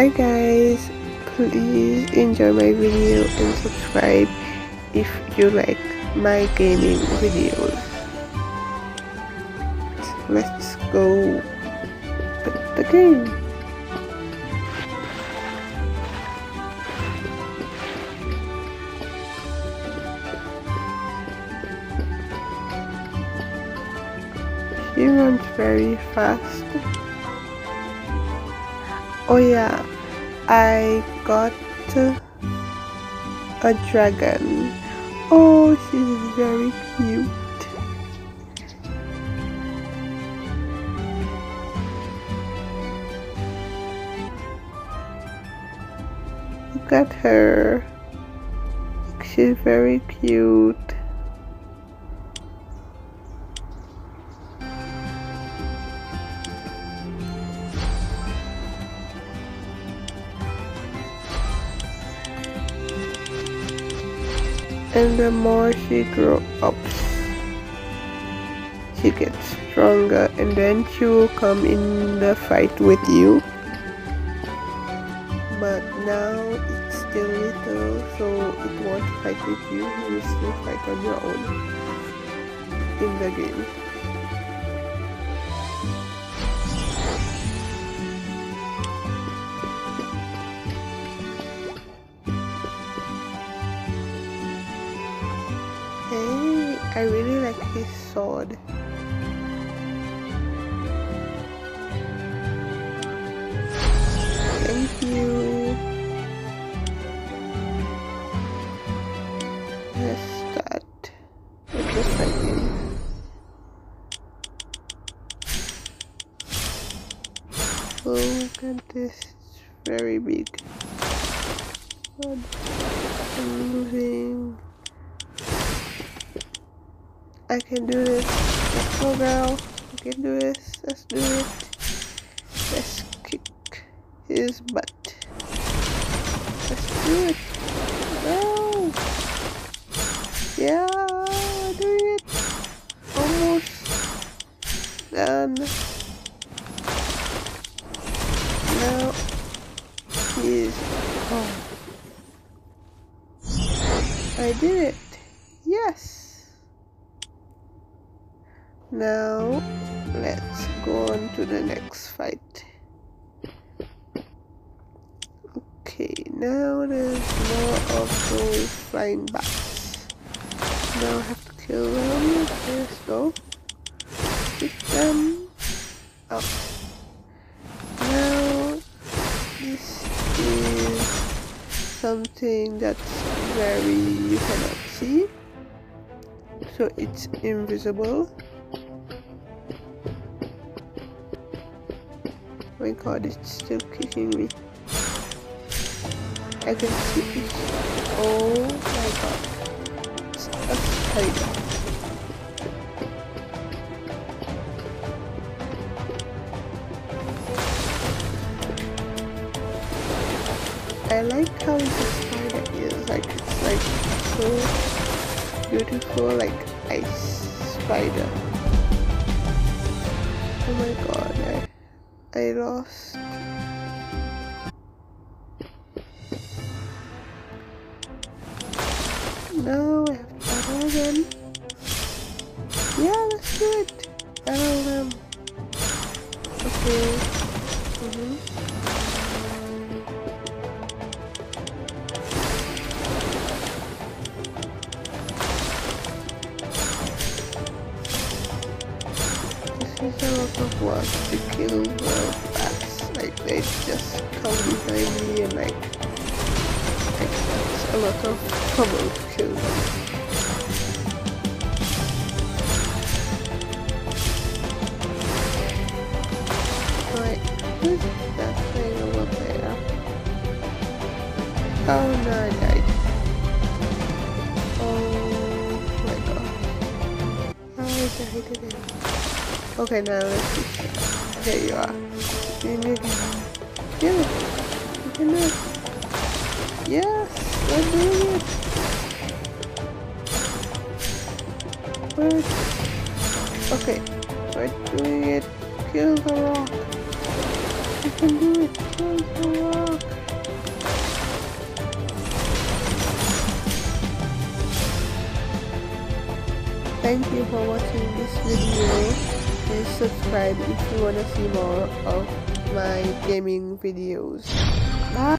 hi guys please enjoy my video and subscribe if you like my gaming videos. Let's go the game. He runs very fast. Oh yeah I got a dragon. Oh she's very cute. Look at her. She's very cute and the more she grows up she gets stronger. And then she will come in the fight with you. But now it's still little so it won't fight with you. You will still fight on your own in the game I really like his sword. Thank you. Let's start with the fighting. Oh, look at this. It's very big. I'm losing. I can do this. Let's go, girl. We can do this. Let's do it. Let's kick his butt. Let's do it. Go. Yeah, doing it. Almost done. Now he's oh. I did it. Yes. Now, let's go on to the next fight. Okay, now there's more of those flying bats. Now I have to kill them. Let's go. Pick them up. Now, this is something that's very you cannot see. So it's invisible. My god, it's still kicking me. I can see it. Oh my god. It's. I like how the spider is like it's like so beautiful like ice spider. Oh my god, I I lost. No, I have to battle again. Yeah, let's do it. Battle them. Okay. Mm -hmm. This is a lot of work to kill the bats. Like they just come behind me and like, it's a lot of trouble to kill them. That thing over there? Oh no, I died. Oh my god. Oh, I died again. Okay, now let's There you are. And can. You do it. Yes, we're doing it. We're... Okay, we're doing it. Kill the rock. I can do it. Kill the rock. Thank you for watching this video please subscribe if you wanna see more of my gaming videos. Bye